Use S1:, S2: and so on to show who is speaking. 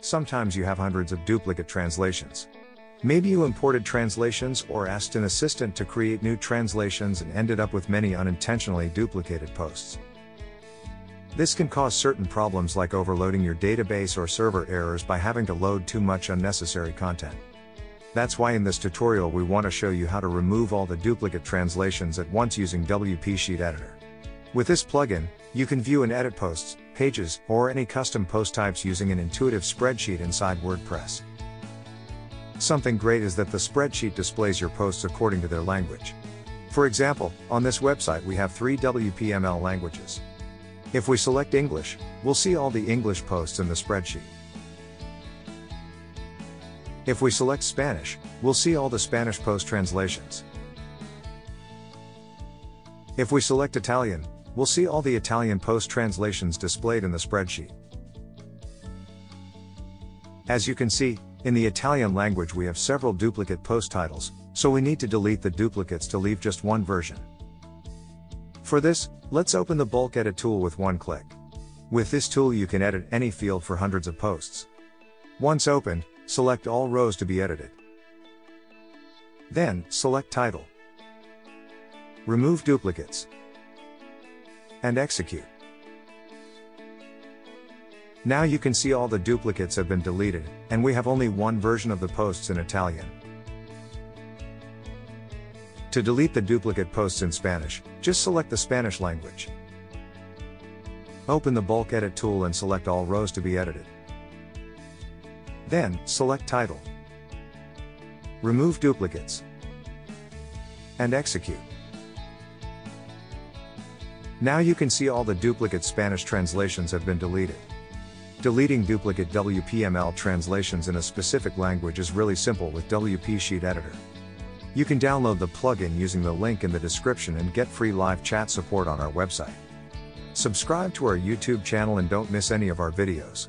S1: sometimes you have hundreds of duplicate translations. Maybe you imported translations or asked an assistant to create new translations and ended up with many unintentionally duplicated posts. This can cause certain problems like overloading your database or server errors by having to load too much unnecessary content. That's why in this tutorial we want to show you how to remove all the duplicate translations at once using WP Sheet Editor. With this plugin, you can view and edit posts, pages, or any custom post types using an intuitive spreadsheet inside WordPress. Something great is that the spreadsheet displays your posts according to their language. For example, on this website we have three WPML languages. If we select English, we'll see all the English posts in the spreadsheet. If we select Spanish, we'll see all the Spanish post translations. If we select Italian, we'll see all the Italian post translations displayed in the spreadsheet. As you can see, in the Italian language we have several duplicate post titles, so we need to delete the duplicates to leave just one version. For this, let's open the bulk edit tool with one click. With this tool you can edit any field for hundreds of posts. Once opened, select all rows to be edited. Then, select title. Remove duplicates. And execute. Now you can see all the duplicates have been deleted, and we have only one version of the posts in Italian. To delete the duplicate posts in Spanish, just select the Spanish language. Open the bulk edit tool and select all rows to be edited. Then, select title. Remove duplicates. And execute. Now you can see all the duplicate Spanish translations have been deleted. Deleting duplicate WPML translations in a specific language is really simple with WP Sheet Editor. You can download the plugin using the link in the description and get free live chat support on our website. Subscribe to our YouTube channel and don't miss any of our videos.